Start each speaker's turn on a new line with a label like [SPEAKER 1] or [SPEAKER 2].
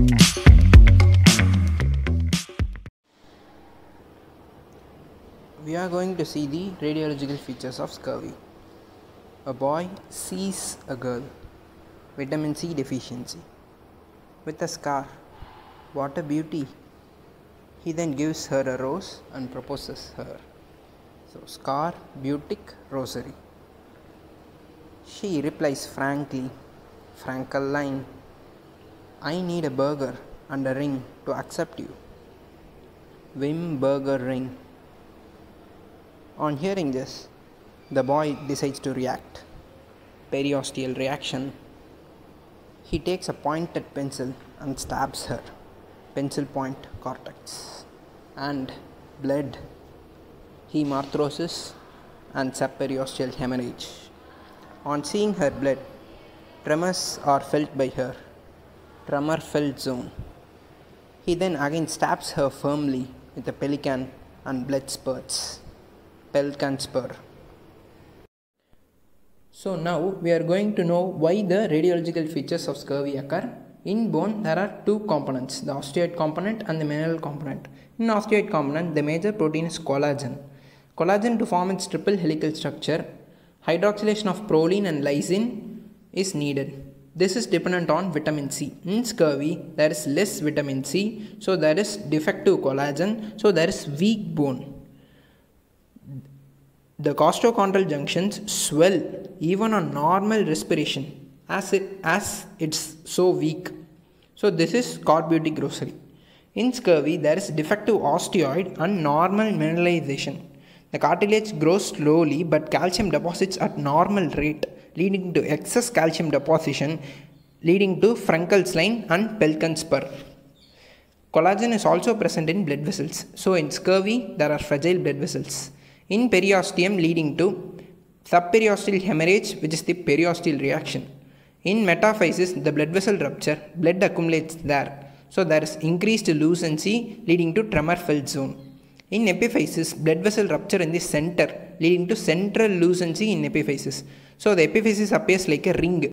[SPEAKER 1] We are going to see the radiological features of scurvy. A boy sees a girl, vitamin C deficiency, with a scar. What a beauty! He then gives her a rose and proposes her. So, scar, beautic, rosary. She replies frankly, Frankeline, I need a burger and a ring to accept you. Wimberger Ring. On hearing this, the boy decides to react. Periosteal reaction. He takes a pointed pencil and stabs her. Pencil point cortex. And blood. Hemarthrosis and subperiosteal hemorrhage. On seeing her blood, tremors are felt by her. Trümmerfeld zone. He then again stabs her firmly with a pelican and blood spurts. Pelican spur. So now we are going to know why the radiological features of scurvy occur. In bone there are two components, the osteoid component and the mineral component. In osteoid component the major protein is collagen. Collagen to form its triple helical structure, hydroxylation of proline and lysine is needed. This is dependent on vitamin C. In scurvy there is less vitamin C, so there is defective collagen, so there is weak bone. The costochondral junctions swell even on normal respiration as it as it's so weak. So this is scorbutic rosary. In scurvy there is defective osteoid and normal mineralization. The cartilage grows slowly but calcium deposits at normal rate leading to excess calcium deposition leading to Frankel's line and Pelican spur. Collagen is also present in blood vessels. So in scurvy there are fragile blood vessels. In periosteum leading to subperiosteal hemorrhage which is the periosteal reaction. In metaphysis the blood vessel rupture, blood accumulates there. So there is increased lucency leading to Trümmerfeld zone. In epiphysis, blood vessel rupture in the center leading to central lucency in epiphysis. So the epiphysis appears like a ring